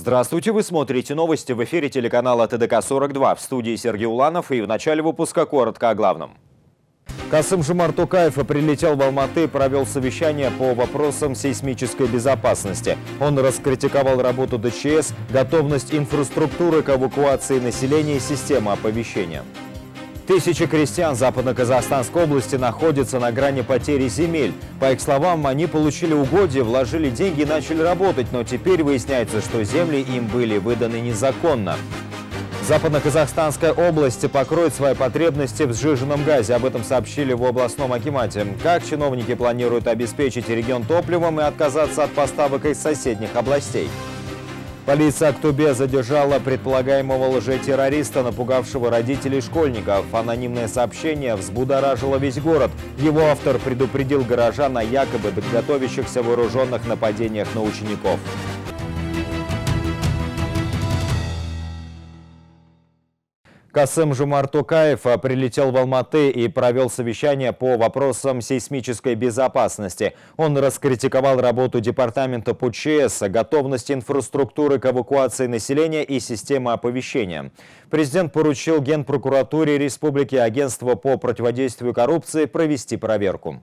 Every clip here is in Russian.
Здравствуйте, вы смотрите новости в эфире телеканала ТДК-42. В студии Сергей Уланов и в начале выпуска коротко о главном. Касым Жумар Тукаев прилетел в Алматы и провел совещание по вопросам сейсмической безопасности. Он раскритиковал работу ДЧС, готовность инфраструктуры к эвакуации населения и системы оповещения. Тысячи крестьян Западно-Казахстанской области находятся на грани потери земель. По их словам, они получили угодья, вложили деньги и начали работать, но теперь выясняется, что земли им были выданы незаконно. Западно-Казахстанская область покроет свои потребности в сжиженном газе. Об этом сообщили в областном акимате. Как чиновники планируют обеспечить регион топливом и отказаться от поставок из соседних областей? Полиция Актубе задержала предполагаемого лжетеррориста, напугавшего родителей школьников. Анонимное сообщение взбудоражило весь город. Его автор предупредил горожан о якобы готовящихся вооруженных нападениях на учеников. Касым Жумар а, прилетел в Алматы и провел совещание по вопросам сейсмической безопасности. Он раскритиковал работу департамента ПУЧС, готовность инфраструктуры к эвакуации населения и системы оповещения. Президент поручил Генпрокуратуре Республики Агентство по противодействию коррупции провести проверку.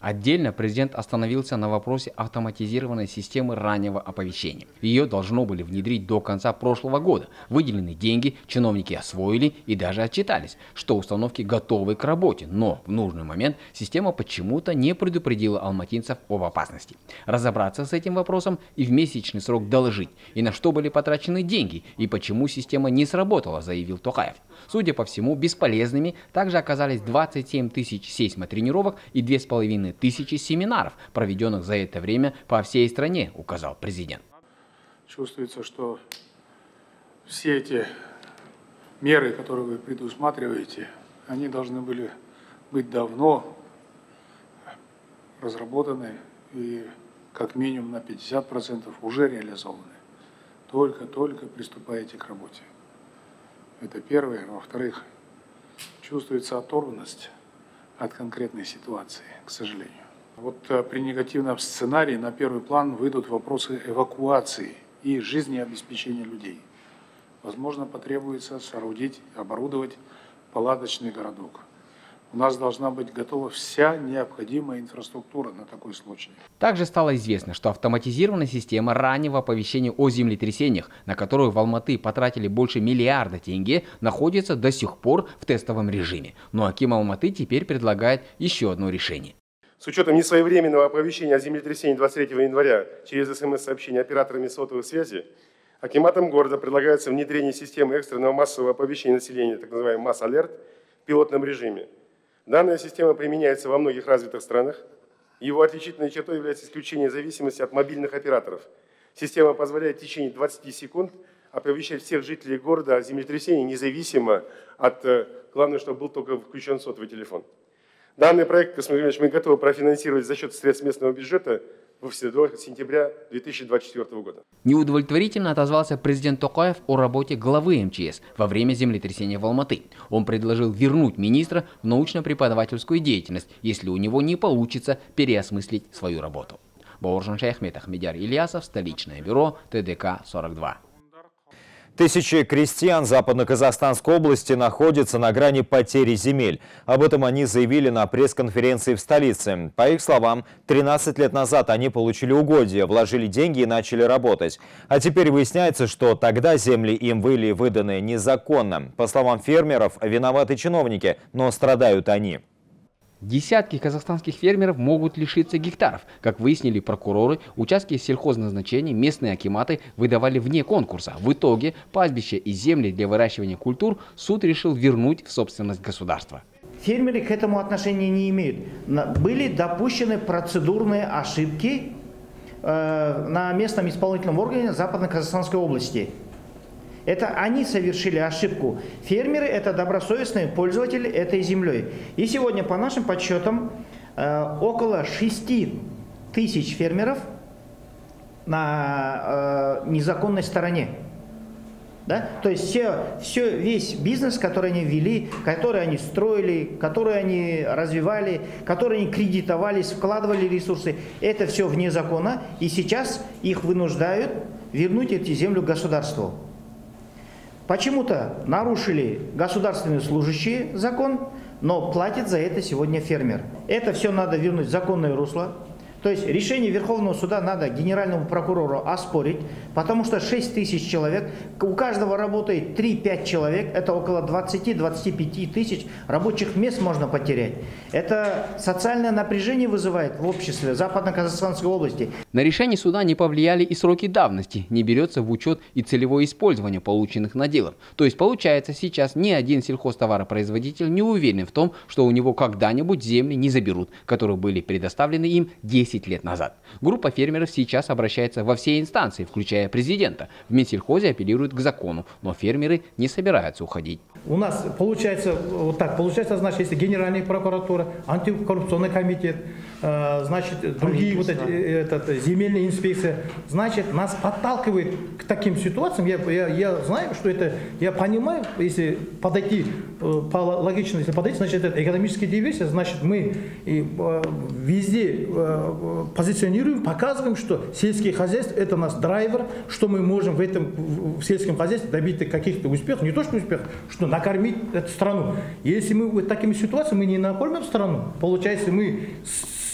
Отдельно президент остановился на вопросе автоматизированной системы раннего оповещения. Ее должно были внедрить до конца прошлого года. Выделены деньги, чиновники освоили и даже отчитались, что установки готовы к работе. Но в нужный момент система почему-то не предупредила алматинцев об опасности. Разобраться с этим вопросом и в месячный срок доложить, и на что были потрачены деньги, и почему система не сработала, заявил Токаев. Судя по всему, бесполезными также оказались 27 тысяч сейсмотренировок и 2,5 половиной тысячи семинаров, проведенных за это время по всей стране, указал президент. Чувствуется, что все эти меры, которые вы предусматриваете, они должны были быть давно разработаны и как минимум на 50% уже реализованы. Только-только приступаете к работе. Это первое. Во-вторых, чувствуется оторванность от конкретной ситуации, к сожалению. Вот э, при негативном сценарии на первый план выйдут вопросы эвакуации и жизнеобеспечения людей. Возможно, потребуется соорудить, оборудовать палаточный городок – у нас должна быть готова вся необходимая инфраструктура на такой случай. Также стало известно, что автоматизированная система раннего оповещения о землетрясениях, на которую в Алматы потратили больше миллиарда тенге, находится до сих пор в тестовом режиме. Но Аким Алматы теперь предлагает еще одно решение. С учетом несвоевременного оповещения о землетрясении 23 января через СМС-сообщение операторами сотовой связи, Акиматом города предлагается внедрение системы экстренного массового оповещения населения, так называемый масс-алерт, в пилотном режиме. Данная система применяется во многих развитых странах. Его отличительной чертой является исключение зависимости от мобильных операторов. Система позволяет в течение 20 секунд оповещать всех жителей города о землетрясении, независимо от... Э, главное, чтобы был только включен сотовый телефон. Данный проект, Космодемьевич, мы готовы профинансировать за счет средств местного бюджета в сентября 2024 года. Неудовлетворительно отозвался президент Токаев о работе главы МЧС во время землетрясения в Алматы. Он предложил вернуть министра в научно-преподавательскую деятельность, если у него не получится переосмыслить свою работу. Бауржан Шайхмет Ахмедяр Ильясов, столичное бюро ТДК-42. Тысячи крестьян Западно-Казахстанской области находятся на грани потери земель. Об этом они заявили на пресс-конференции в столице. По их словам, 13 лет назад они получили угодья, вложили деньги и начали работать. А теперь выясняется, что тогда земли им были выданы незаконно. По словам фермеров, виноваты чиновники, но страдают они. Десятки казахстанских фермеров могут лишиться гектаров. Как выяснили прокуроры, участки сельхозназначений местные акиматы выдавали вне конкурса. В итоге пастбища и земли для выращивания культур суд решил вернуть в собственность государства. Фермеры к этому отношения не имеют. Были допущены процедурные ошибки э, на местном исполнительном органе Западно-Казахстанской области. Это они совершили ошибку. Фермеры – это добросовестные пользователи этой землей. И сегодня, по нашим подсчетам, э, около 6 тысяч фермеров на э, незаконной стороне. Да? То есть все, все, весь бизнес, который они ввели, который они строили, который они развивали, который они кредитовались, вкладывали ресурсы, это все вне закона. И сейчас их вынуждают вернуть эти землю государству. Почему-то нарушили государственные служащие закон, но платит за это сегодня фермер. Это все надо вернуть в законное русло. То есть решение Верховного суда надо генеральному прокурору оспорить, потому что 6 тысяч человек, у каждого работает 3-5 человек, это около 20-25 тысяч рабочих мест можно потерять. Это социальное напряжение вызывает в обществе Западно-Казахстанской области. На решение суда не повлияли и сроки давности, не берется в учет и целевое использование полученных наделов. То есть получается сейчас ни один сельхозтоваропроизводитель не уверен в том, что у него когда-нибудь земли не заберут, которые были предоставлены им 10 10 лет назад. Группа фермеров сейчас обращается во все инстанции, включая президента. В Минсельхозе апеллируют к закону, но фермеры не собираются уходить. У нас получается вот так, получается, значит, если Генеральная прокуратура, антикоррупционный комитет, э, значит, другие вот эти, э, этот, земельная инспекция, значит, нас подталкивает к таким ситуациям. Я, я, я знаю, что это, я понимаю, если подойти э, по логично, если подойти, значит, это экономическая диверсия, значит, мы и, везде позиционируем, показываем, что сельское хозяйство это наш драйвер, что мы можем в этом в сельском хозяйстве добиться каких-то успехов, не то что успехов, что накормить эту страну. Если мы вот такими ситуациями мы не накормим страну, получается мы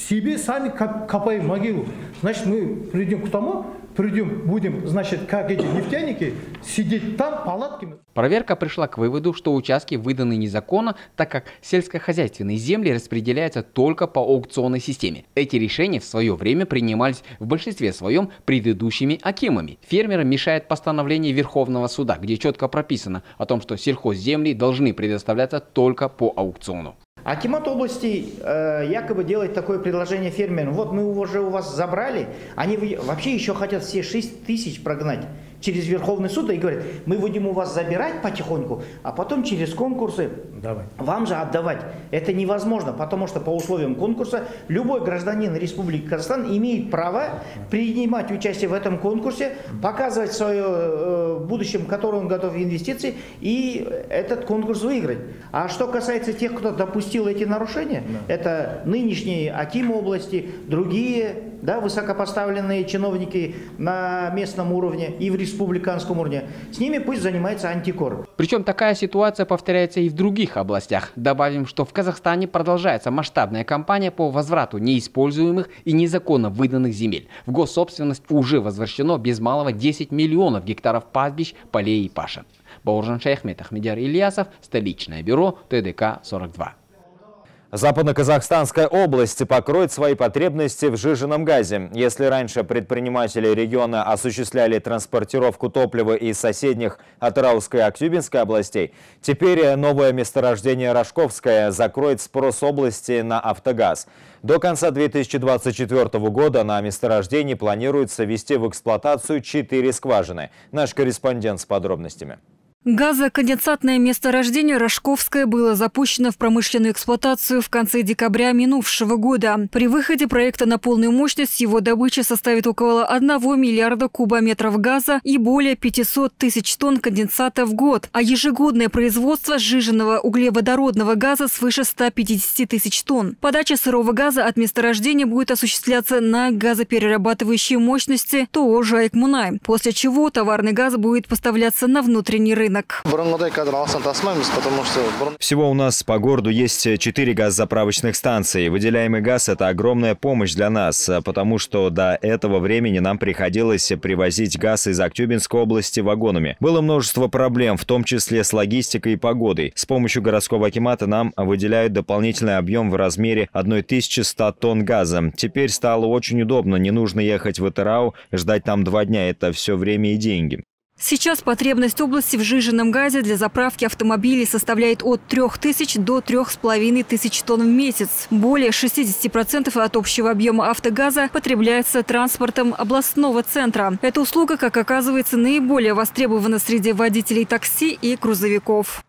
себе сами копаем могилу. Значит, мы придем к тому, придем, будем, значит, как эти нефтяники, сидеть там палатками. Проверка пришла к выводу, что участки выданы незаконно, так как сельскохозяйственные земли распределяются только по аукционной системе. Эти решения в свое время принимались в большинстве своем предыдущими акимами. Фермерам мешает постановление Верховного суда, где четко прописано о том, что сельхозземли должны предоставляться только по аукциону. Акимат области э, якобы делает такое предложение фермерам. Вот мы уже у вас забрали, они вообще еще хотят все 6 тысяч прогнать через Верховный суд и говорят, мы будем у вас забирать потихоньку, а потом через конкурсы Давай. вам же отдавать. Это невозможно, потому что по условиям конкурса любой гражданин Республики Казахстан имеет право принимать участие в этом конкурсе, показывать свое э, будущем, в которое он готов инвестиции, и этот конкурс выиграть. А что касается тех, кто допустил эти нарушения, да. это нынешние Аким области, другие да, высокопоставленные чиновники на местном уровне и в республиканском уровне, с ними пусть занимается антикор. Причем такая ситуация повторяется и в других областях. Добавим, что в Казахстане продолжается масштабная кампания по возврату неиспользуемых и незаконно выданных земель. В госсобственность уже возвращено без малого 10 миллионов гектаров пастбищ, полей и пашин. Бауржан Шейхмет, Ахмедяр Ильясов, столичное бюро ТДК-42. Западно-Казахстанская область покроет свои потребности в жиженном газе. Если раньше предприниматели региона осуществляли транспортировку топлива из соседних Атырауской и Актюбинской областей, теперь новое месторождение Рожковское закроет спрос области на автогаз. До конца 2024 года на месторождении планируется ввести в эксплуатацию четыре скважины. Наш корреспондент с подробностями. Газоконденсатное месторождение Рожковское было запущено в промышленную эксплуатацию в конце декабря минувшего года. При выходе проекта на полную мощность его добыча составит около 1 миллиарда кубометров газа и более 500 тысяч тонн конденсата в год, а ежегодное производство сжиженного углеводородного газа свыше 150 тысяч тонн. Подача сырого газа от месторождения будет осуществляться на газоперерабатывающие мощности ТО «Жайк-Мунай», после чего товарный газ будет поставляться на внутренний рынок рынок. Всего у нас по городу есть 4 газозаправочных станции. Выделяемый газ – это огромная помощь для нас, потому что до этого времени нам приходилось привозить газ из Актюбинской области вагонами. Было множество проблем, в том числе с логистикой и погодой. С помощью городского акимата нам выделяют дополнительный объем в размере 1100 тонн газа. Теперь стало очень удобно, не нужно ехать в Итерау, ждать там два дня. Это все время и деньги. Сейчас потребность области в жиженном газе для заправки автомобилей составляет от 3000 до 3500 тонн в месяц. Более 60% от общего объема автогаза потребляется транспортом областного центра. Эта услуга, как оказывается, наиболее востребована среди водителей такси и грузовиков.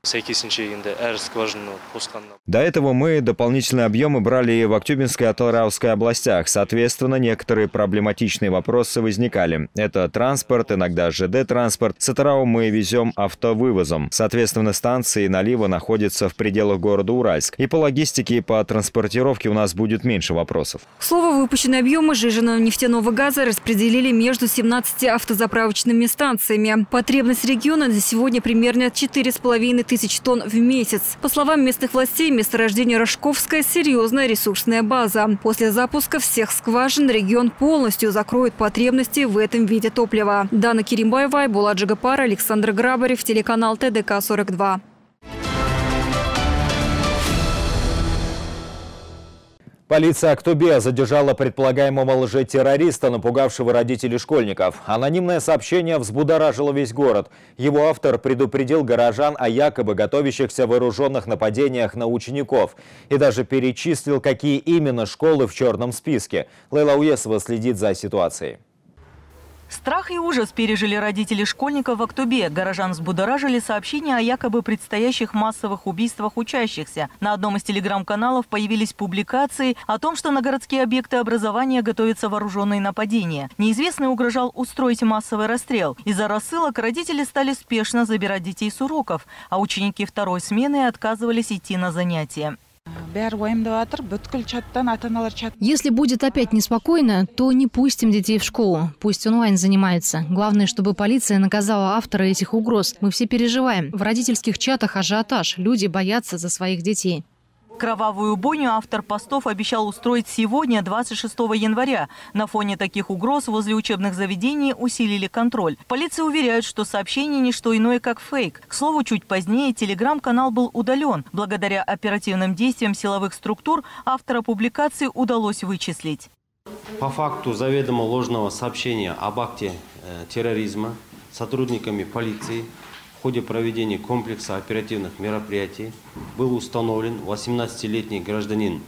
До этого мы дополнительные объемы брали в Актюбинской и Аталрауской областях. Соответственно, некоторые проблематичные вопросы возникали. Это транспорт, иногда ЖД-транспорт, транспорт. С мы везем автовывозом. Соответственно, станции налива находятся в пределах города Уральск. И по логистике, и по транспортировке у нас будет меньше вопросов. К слову, выпущенные объемы сжиженного нефтяного газа распределили между 17 автозаправочными станциями. Потребность региона на сегодня примерно 4,5 тысяч тонн в месяц. По словам местных властей, месторождение Рожковское – серьезная ресурсная база. После запуска всех скважин регион полностью закроет потребности в этом виде топлива. Дана Керимбаева, Булат Джигапар, Александр Грабарев, телеканал ТДК-42. Полиция Актобе задержала предполагаемого лжетеррориста, напугавшего родителей школьников. Анонимное сообщение взбудоражило весь город. Его автор предупредил горожан о якобы готовящихся вооруженных нападениях на учеников и даже перечислил, какие именно школы в черном списке. Лейла Уесова следит за ситуацией. Страх и ужас пережили родители школьников в Актубе. Горожан взбудоражили сообщения о якобы предстоящих массовых убийствах учащихся. На одном из телеграм-каналов появились публикации о том, что на городские объекты образования готовятся вооруженные нападения. Неизвестный угрожал устроить массовый расстрел. Из-за рассылок родители стали спешно забирать детей с уроков, а ученики второй смены отказывались идти на занятия. Если будет опять неспокойно, то не пустим детей в школу. Пусть онлайн занимается. Главное, чтобы полиция наказала автора этих угроз. Мы все переживаем. В родительских чатах ажиотаж. Люди боятся за своих детей. Кровавую бойню автор постов обещал устроить сегодня, 26 января. На фоне таких угроз возле учебных заведений усилили контроль. Полиция уверяет, что сообщение не что иное, как фейк. К слову, чуть позднее телеграм-канал был удален. Благодаря оперативным действиям силовых структур автора публикации удалось вычислить. По факту заведомо ложного сообщения об акте э, терроризма сотрудниками полиции – ходе проведения комплекса оперативных мероприятий был установлен 18-летний гражданин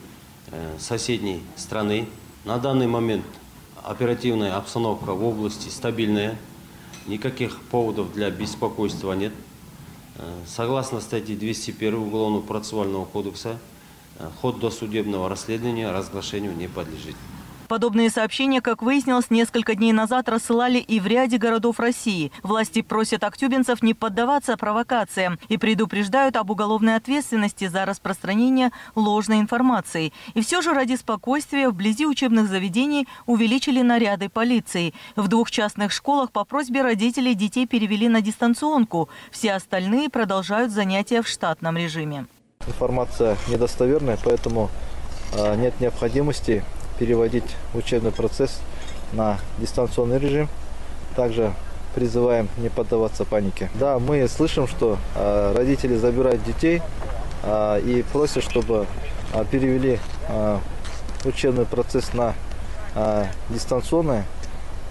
э, соседней страны. На данный момент оперативная обстановка в области стабильная, никаких поводов для беспокойства нет. Э, согласно статье 201 Уголовного процессуального кодекса, э, ход досудебного расследования разглашению не подлежит. Подобные сообщения, как выяснилось, несколько дней назад рассылали и в ряде городов России. Власти просят актюбинцев не поддаваться провокациям и предупреждают об уголовной ответственности за распространение ложной информации. И все же ради спокойствия вблизи учебных заведений увеличили наряды полиции. В двух частных школах по просьбе родителей детей перевели на дистанционку. Все остальные продолжают занятия в штатном режиме. Информация недостоверная, поэтому а, нет необходимости переводить учебный процесс на дистанционный режим. Также призываем не поддаваться панике. Да, мы слышим, что э, родители забирают детей э, и просят, чтобы э, перевели э, учебный процесс на э, дистанционный.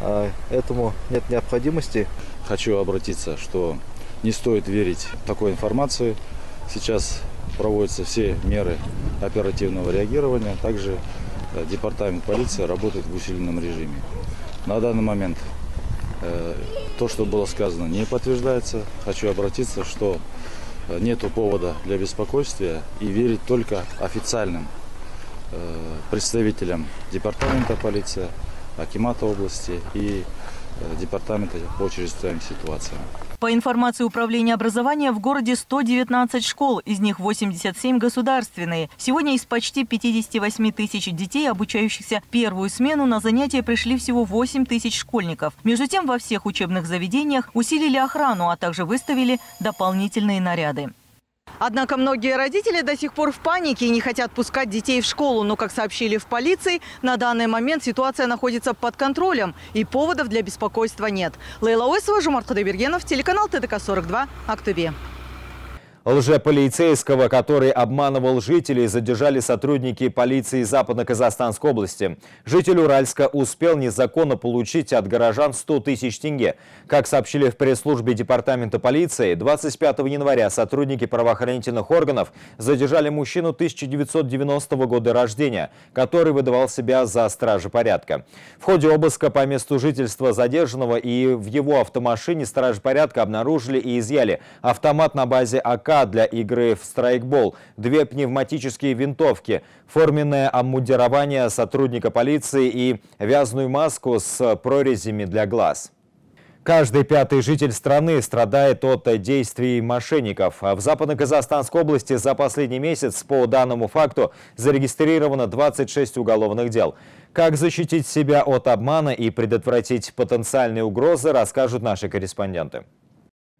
Э, этому нет необходимости. Хочу обратиться, что не стоит верить в такую информацию. Сейчас проводятся все меры оперативного реагирования. Также департамент полиции работает в усиленном режиме. На данный момент э, то, что было сказано, не подтверждается. Хочу обратиться, что э, нет повода для беспокойствия и верить только официальным представителям департамента полиции, Акимата области и департамента по чрезвычайным ситуациям. По информации Управления образования, в городе 119 школ, из них 87 государственные. Сегодня из почти 58 тысяч детей, обучающихся первую смену, на занятия пришли всего 8 тысяч школьников. Между тем, во всех учебных заведениях усилили охрану, а также выставили дополнительные наряды. Однако многие родители до сих пор в панике и не хотят пускать детей в школу. Но, как сообщили в полиции, на данный момент ситуация находится под контролем и поводов для беспокойства нет. Лейла Ойсова, Жумар Хадабергенов, телеканал ТДК-42, Актубе. Лжеполицейского, который обманывал жителей, задержали сотрудники полиции Западно-Казахстанской области. Житель Уральска успел незаконно получить от горожан 100 тысяч тенге. Как сообщили в пресс-службе департамента полиции, 25 января сотрудники правоохранительных органов задержали мужчину 1990 года рождения, который выдавал себя за стражи порядка. В ходе обыска по месту жительства задержанного и в его автомашине стражи порядка обнаружили и изъяли автомат на базе АК для игры в страйкбол, две пневматические винтовки, форменное обмундирование сотрудника полиции и вязаную маску с прорезями для глаз. Каждый пятый житель страны страдает от действий мошенников. В Западно-Казахстанской области за последний месяц по данному факту зарегистрировано 26 уголовных дел. Как защитить себя от обмана и предотвратить потенциальные угрозы, расскажут наши корреспонденты.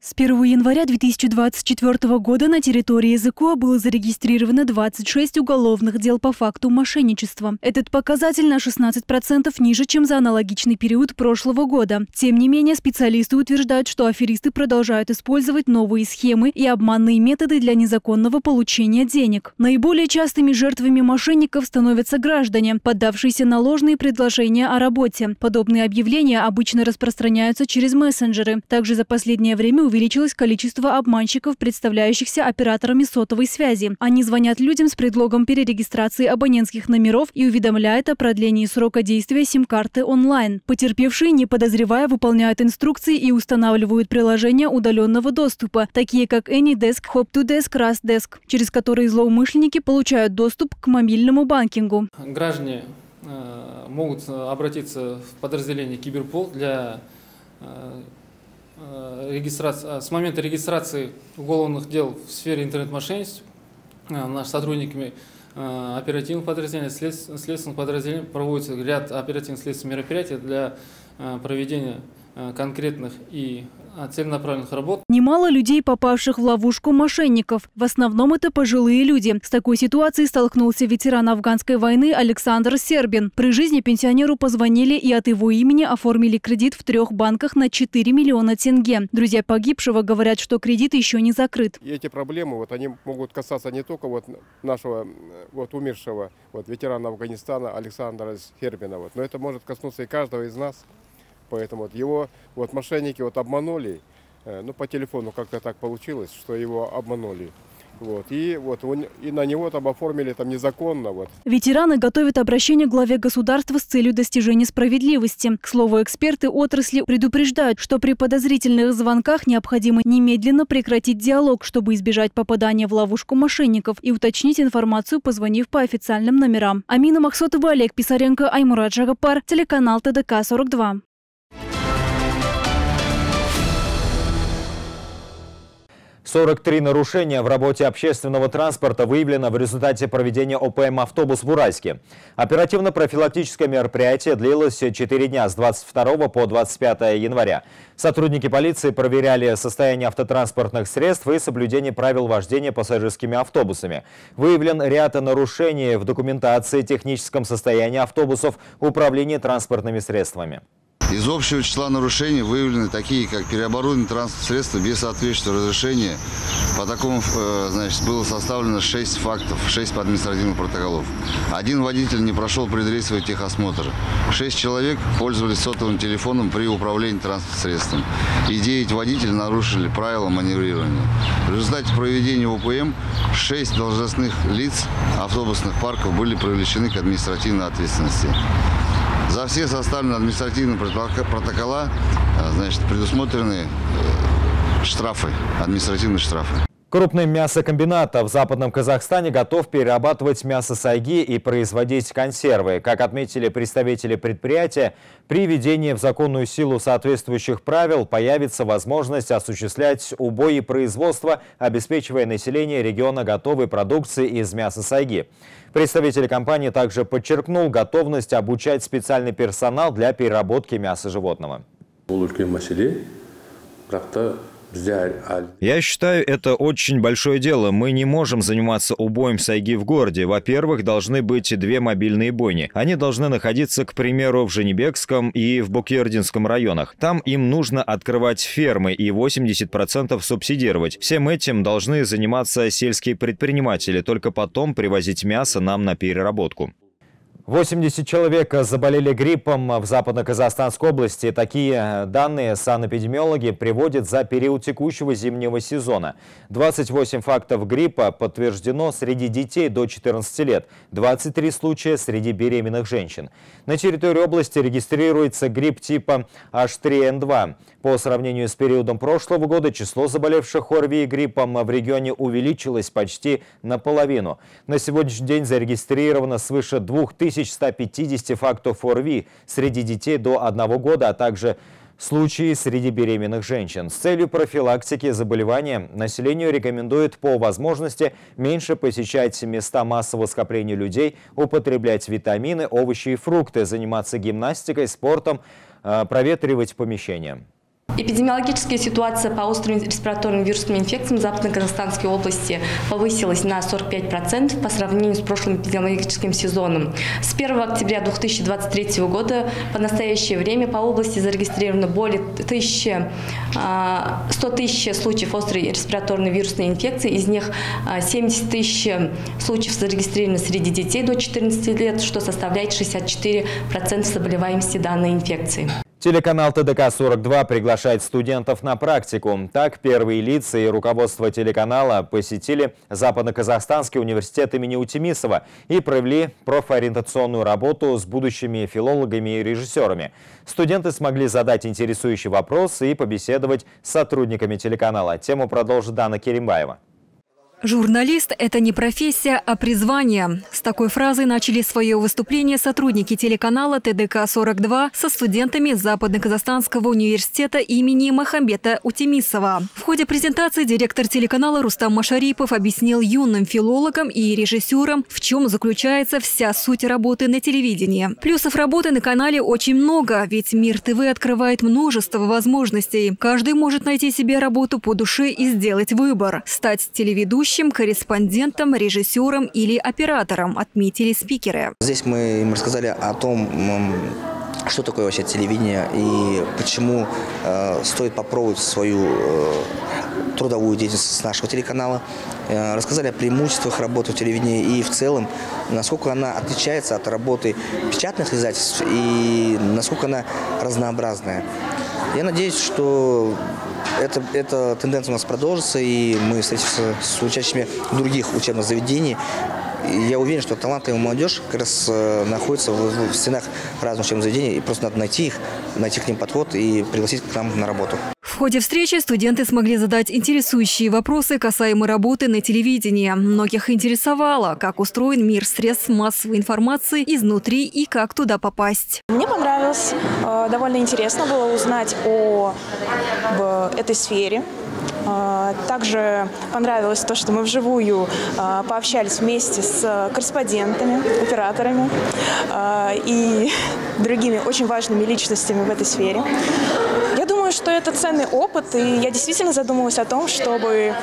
С 1 января 2024 года на территории языка было зарегистрировано 26 уголовных дел по факту мошенничества. Этот показатель на 16% ниже, чем за аналогичный период прошлого года. Тем не менее, специалисты утверждают, что аферисты продолжают использовать новые схемы и обманные методы для незаконного получения денег. Наиболее частыми жертвами мошенников становятся граждане, поддавшиеся на ложные предложения о работе. Подобные объявления обычно распространяются через мессенджеры. Также за последнее время увеличилось количество обманщиков, представляющихся операторами сотовой связи. Они звонят людям с предлогом перерегистрации абонентских номеров и уведомляют о продлении срока действия сим-карты онлайн. Потерпевшие, не подозревая, выполняют инструкции и устанавливают приложения удаленного доступа, такие как AnyDesk, Hop2Desk, RustDesk, через которые злоумышленники получают доступ к мобильному банкингу. Граждане э, могут обратиться в подразделение Киберпол для э, Э, регистрация, с момента регистрации уголовных дел в сфере интернет-мошенничества э, нашими сотрудниками э, оперативных подразделений, следственных подразделений проводится ряд оперативных следственных мероприятий для проведения конкретных и целенаправленных работ. Немало людей, попавших в ловушку мошенников. В основном это пожилые люди. С такой ситуацией столкнулся ветеран афганской войны Александр Сербин. При жизни пенсионеру позвонили и от его имени оформили кредит в трех банках на 4 миллиона тенге. Друзья погибшего говорят, что кредит еще не закрыт. И эти проблемы, вот, они могут касаться не только вот нашего вот, умершего вот, ветерана Афганистана Александра Сербина, вот, но это может коснуться и каждого из нас. Поэтому вот его вот мошенники вот обманули, э, ну по телефону как-то так получилось, что его обманули. Вот, и вот он, и на него там оформили там незаконно. Вот. Ветераны готовят обращение к главе государства с целью достижения справедливости. К слову, эксперты отрасли предупреждают, что при подозрительных звонках необходимо немедленно прекратить диалог, чтобы избежать попадания в ловушку мошенников и уточнить информацию, позвонив по официальным номерам. Амина Махсотова, Олег Писаренко, Аймурат Жагапар, телеканал ТДК-42. 43 нарушения в работе общественного транспорта выявлено в результате проведения ОПМ «Автобус» в Уральске. Оперативно-профилактическое мероприятие длилось 4 дня с 22 по 25 января. Сотрудники полиции проверяли состояние автотранспортных средств и соблюдение правил вождения пассажирскими автобусами. Выявлен ряд нарушений в документации, техническом состоянии автобусов, управлении транспортными средствами. Из общего числа нарушений выявлены такие, как переоборудование транспортных средств без соответствующего разрешения. По такому, э, значит, было составлено 6 фактов, 6 по административных протоколов. Один водитель не прошел предрейсовый техосмотр. 6 человек пользовались сотовым телефоном при управлении транспортным средством. И 9 водителей нарушили правила маневрирования. В результате проведения УПМ 6 должностных лиц автобусных парков были привлечены к административной ответственности. За все составленные административные протокола э, значит, предусмотрены э, штрафы, административные штрафы. Крупный мясокомбинат в Западном Казахстане готов перерабатывать мясо сайги и производить консервы. Как отметили представители предприятия, при введении в законную силу соответствующих правил появится возможность осуществлять убой и производство, обеспечивая население региона готовой продукции из мяса сайги. Представитель компании также подчеркнул готовность обучать специальный персонал для переработки мяса животного. Я считаю, это очень большое дело. Мы не можем заниматься убоем сайги в городе. Во-первых, должны быть две мобильные бойни. Они должны находиться, к примеру, в Женебекском и в Букердинском районах. Там им нужно открывать фермы и 80% субсидировать. Всем этим должны заниматься сельские предприниматели, только потом привозить мясо нам на переработку. 80 человек заболели гриппом в Западно-Казахстанской области. Такие данные санэпидемиологи приводят за период текущего зимнего сезона. 28 фактов гриппа подтверждено среди детей до 14 лет, 23 случая среди беременных женщин. На территории области регистрируется грипп типа H3N2. По сравнению с периодом прошлого года число заболевших ОРВИ и гриппом в регионе увеличилось почти наполовину. На сегодняшний день зарегистрировано свыше 2150 фактов ОРВИ среди детей до одного года, а также Случаи среди беременных женщин. С целью профилактики заболевания населению рекомендуют по возможности меньше посещать места массового скопления людей, употреблять витамины, овощи и фрукты, заниматься гимнастикой, спортом, э, проветривать помещения. Эпидемиологическая ситуация по острым респираторным вирусным инфекциям Западно-Казахстанской области повысилась на 45% по сравнению с прошлым эпидемиологическим сезоном. С 1 октября 2023 года по настоящее время по области зарегистрировано более 1000, 100 а, тысяч случаев острой респираторной вирусной инфекции, из них 70 а, тысяч случаев зарегистрировано среди детей до 14 лет, что составляет 64% заболеваемости данной инфекции. Телеканал ТДК-42 приглашает студентов на практику. Так, первые лица и руководство телеканала посетили Западно-Казахстанский университет имени Утимисова и провели профориентационную работу с будущими филологами и режиссерами. Студенты смогли задать интересующие вопросы и побеседовать с сотрудниками телеканала. Тему продолжит Дана Керимбаева. Журналист – это не профессия, а призвание. С такой фразой начали свое выступление сотрудники телеканала ТДК-42 со студентами Западно-Казахстанского университета имени Махамбета Утимисова. В ходе презентации директор телеканала Рустам Машарипов объяснил юным филологам и режиссерам, в чем заключается вся суть работы на телевидении. Плюсов работы на канале очень много, ведь Мир ТВ открывает множество возможностей. Каждый может найти себе работу по душе и сделать выбор – стать телеведущим ведущим, корреспондентом, режиссером или оператором, отметили спикеры. Здесь мы им рассказали о том, что такое вообще телевидение и почему э, стоит попробовать свою э, трудовую деятельность с нашего телеканала. Э, рассказали о преимуществах работы в телевидении и в целом, насколько она отличается от работы печатных издательств и насколько она разнообразная. Я надеюсь, что это, эта тенденция у нас продолжится, и мы встретимся с учащими других учебных заведений. я уверен, что талантливая молодежь как раз э, находится в, в стенах разных учебных заведений, и просто надо найти их, найти к ним подход и пригласить к нам на работу. Ходе встречи студенты смогли задать интересующие вопросы касаемо работы на телевидении. Многих интересовало, как устроен мир средств массовой информации изнутри и как туда попасть. Мне понравилось, э, довольно интересно было узнать о этой сфере. Э, также понравилось то, что мы вживую э, пообщались вместе с корреспондентами, операторами и другими очень важными личностями в этой сфере. Я думаю, что это ценный опыт, и я действительно задумалась о том, чтобы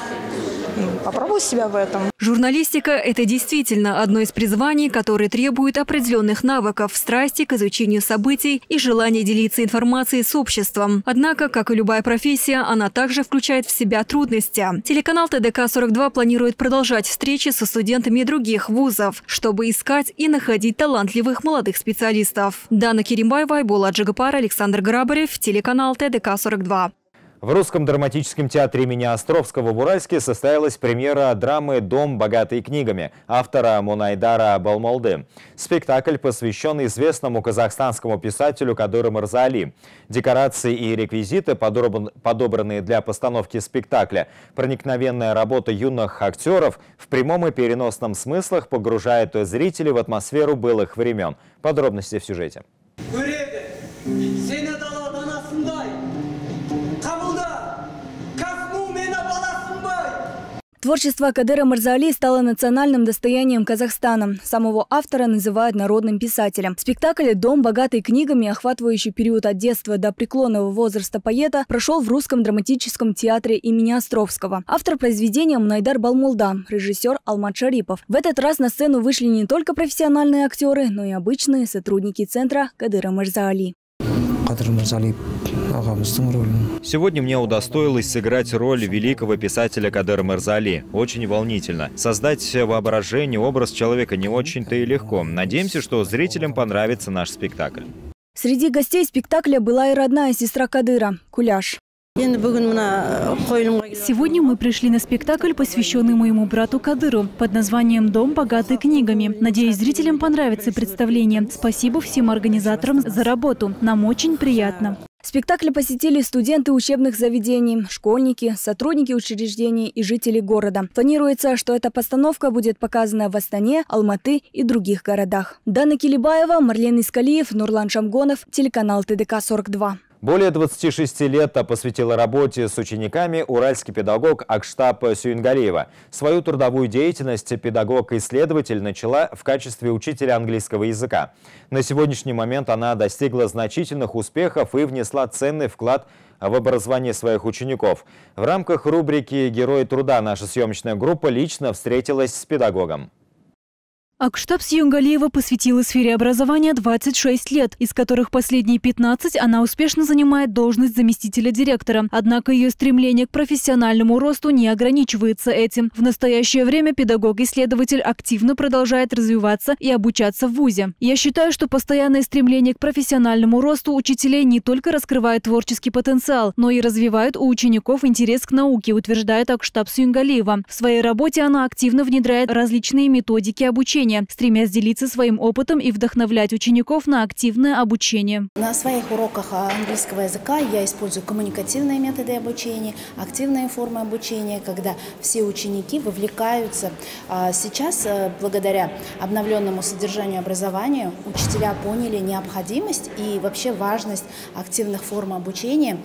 попробовать себя в этом. Журналистика – это действительно одно из призваний, которое требует определенных навыков, страсти к изучению событий и желания делиться информацией с обществом. Однако, как и любая профессия, она также включает в себя трудности. Телеканал ТДК-42 планирует продолжать встречи со студентами других вузов, чтобы искать и находить талантливых молодых специалистов. Дана Керимбаева, Айбула Джигапар, Александр Грабарев, телеканал ТДК-42. В Русском драматическом театре имени Островского в Уральске состоялась премьера драмы «Дом, богатый книгами» автора Мунайдара Балмолды. Спектакль посвящен известному казахстанскому писателю Кадыру Марзали. Декорации и реквизиты, подобранные для постановки спектакля, проникновенная работа юных актеров в прямом и переносном смыслах погружает зрителей в атмосферу былых времен. Подробности в сюжете. Творчество Кадыра Марзали стало национальным достоянием Казахстана. Самого автора называют народным писателем. Спектакль «Дом, богатый книгами», охватывающий период от детства до преклонного возраста поэта, прошел в Русском драматическом театре имени Островского. Автор произведения Мнайдар Балмулда, режиссер Алмат Шарипов. В этот раз на сцену вышли не только профессиональные актеры, но и обычные сотрудники центра Кадыра Марзали. Сегодня мне удостоилось сыграть роль великого писателя Кадыра Мерзали. Очень волнительно. Создать воображение, образ человека не очень-то и легко. Надеемся, что зрителям понравится наш спектакль. Среди гостей спектакля была и родная сестра Кадыра – Куляш. Сегодня мы пришли на спектакль, посвященный моему брату Кадыру под названием «Дом, богатый книгами». Надеюсь, зрителям понравится представление. Спасибо всем организаторам за работу. Нам очень приятно. Спектакль посетили студенты учебных заведений, школьники, сотрудники учреждений и жители города. Планируется, что эта постановка будет показана в Астане, Алматы и других городах. Дана Килибаева, Марлен Искалиев, Нурлан Шамгонов, телеканал ТДК-42. Более 26 лет посвятила работе с учениками уральский педагог Акштаб Сюингалиева. Свою трудовую деятельность педагог-исследователь начала в качестве учителя английского языка. На сегодняшний момент она достигла значительных успехов и внесла ценный вклад в образование своих учеников. В рамках рубрики «Герои труда» наша съемочная группа лично встретилась с педагогом. Акштаб Сьюнгалиева посвятила сфере образования 26 лет, из которых последние 15 она успешно занимает должность заместителя директора. Однако ее стремление к профессиональному росту не ограничивается этим. В настоящее время педагог-исследователь активно продолжает развиваться и обучаться в ВУЗе. Я считаю, что постоянное стремление к профессиональному росту учителей не только раскрывает творческий потенциал, но и развивает у учеников интерес к науке, утверждает Акштаб Сьюнгалиева. В своей работе она активно внедряет различные методики обучения обучения, стремясь делиться своим опытом и вдохновлять учеников на активное обучение. На своих уроках английского языка я использую коммуникативные методы обучения, активные формы обучения, когда все ученики вовлекаются. А сейчас, э, благодаря обновленному содержанию образования, учителя поняли необходимость и вообще важность активных форм обучения.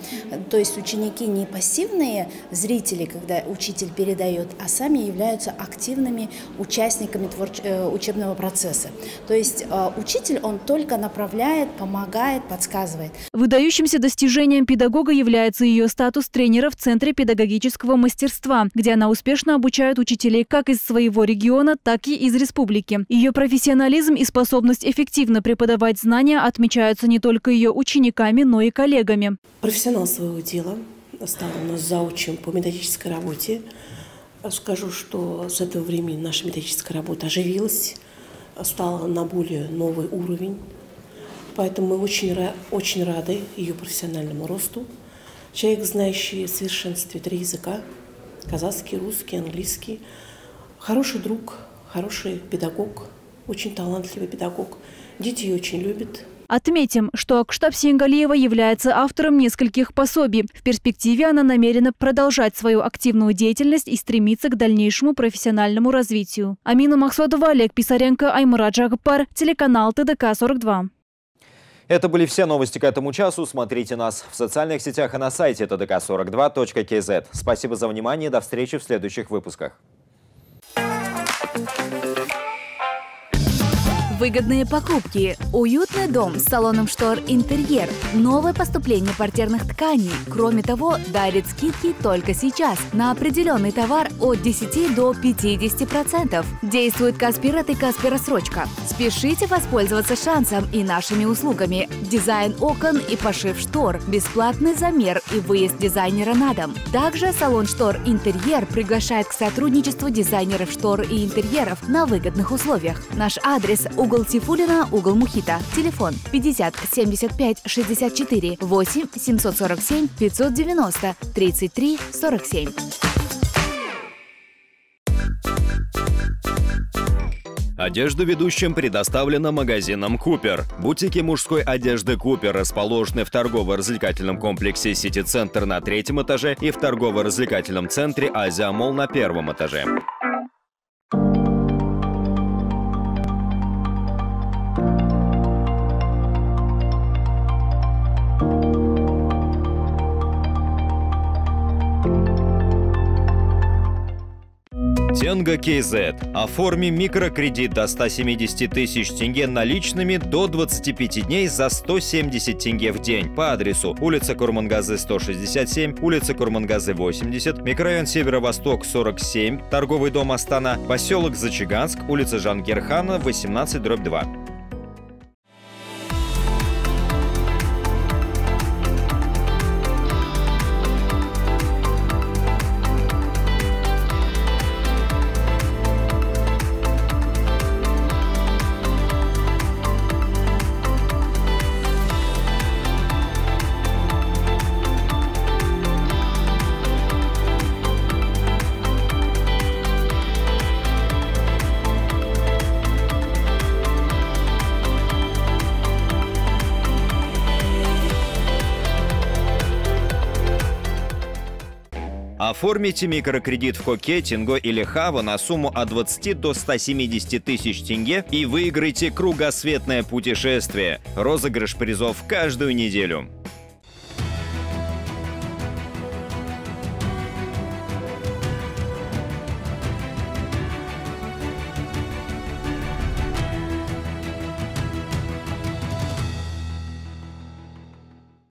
То есть ученики не пассивные зрители, когда учитель передает, а сами являются активными участниками творческого э, учебного процесса. То есть э, учитель, он только направляет, помогает, подсказывает. Выдающимся достижением педагога является ее статус тренера в Центре педагогического мастерства, где она успешно обучает учителей как из своего региона, так и из республики. Ее профессионализм и способность эффективно преподавать знания отмечаются не только ее учениками, но и коллегами. Профессионал своего дела стал у нас заучим по методической работе. Скажу, что с этого времени наша методическая работа оживилась, стала на более новый уровень. Поэтому мы очень, очень рады ее профессиональному росту. Человек, знающий в совершенстве три языка, казахский, русский, английский. Хороший друг, хороший педагог, очень талантливый педагог. Дети ее очень любят, Отметим, что Акштаб Сингалиева является автором нескольких пособий. В перспективе она намерена продолжать свою активную деятельность и стремиться к дальнейшему профессиональному развитию. Амина Махсудова, Олег Писаренко, Аймурат Жагапар, телеканал ТДК-42. Это были все новости к этому часу. Смотрите нас в социальных сетях и на сайте tdk42.kz. Спасибо за внимание. До встречи в следующих выпусках. Выгодные покупки, уютный дом с салоном штор «Интерьер», новое поступление портерных тканей. Кроме того, дарит скидки только сейчас на определенный товар от 10 до 50%. Действует Каспират и Каспиросрочка. Спешите воспользоваться шансом и нашими услугами. Дизайн окон и пошив штор, бесплатный замер и выезд дизайнера на дом. Также салон штор «Интерьер» приглашает к сотрудничеству дизайнеров штор и интерьеров на выгодных условиях. Наш адрес – угол Тифулина, угол Мухита. Телефон 50 75 64 8 747 590 33 47. Одежда ведущим предоставлена магазином «Купер». Бутики мужской одежды «Купер» расположены в торгово-развлекательном комплексе «Сити-центр» на третьем этаже и в торгово-развлекательном центре «Азия Молл» на первом этаже. Тенга КЗ. Оформи микрокредит до 170 тысяч тенге наличными до 25 дней за 170 тенге в день по адресу улица Курмангазы 167, улица Курмангазы 80, микрорайон Северо-Восток 47, торговый дом Астана, поселок Зачаганск, улица Жангерхана 18 дробь 2. Оформите микрокредит в Хоке, Тинго или Хава на сумму от 20 до 170 тысяч тенге и выиграйте кругосветное путешествие. Розыгрыш призов каждую неделю.